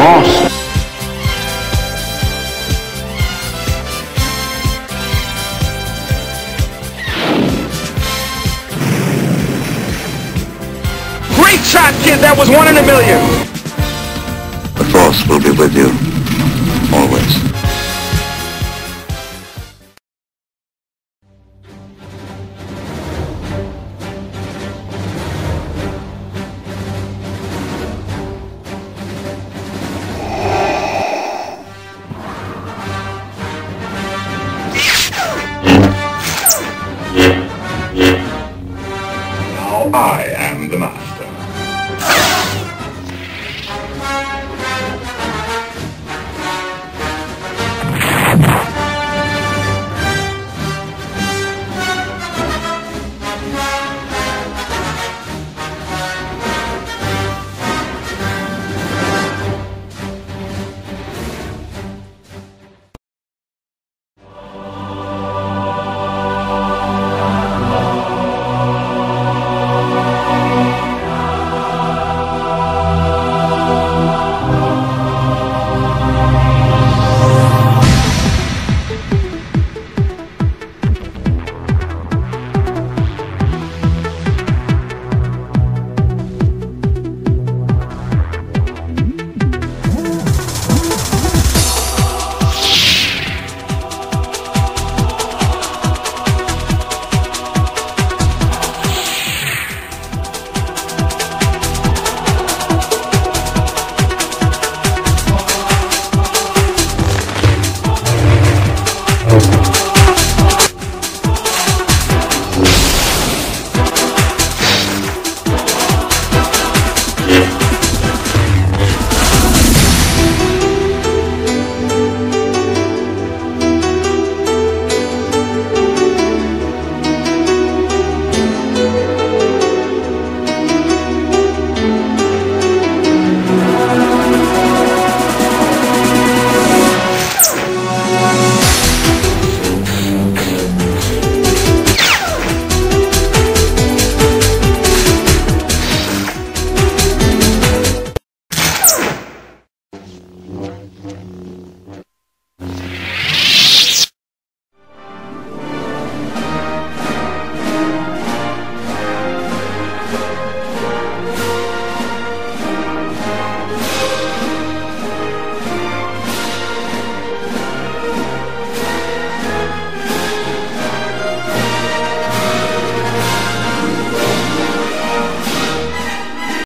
awesome. Great shot, kid. That was one in a million. The Force will be with you. I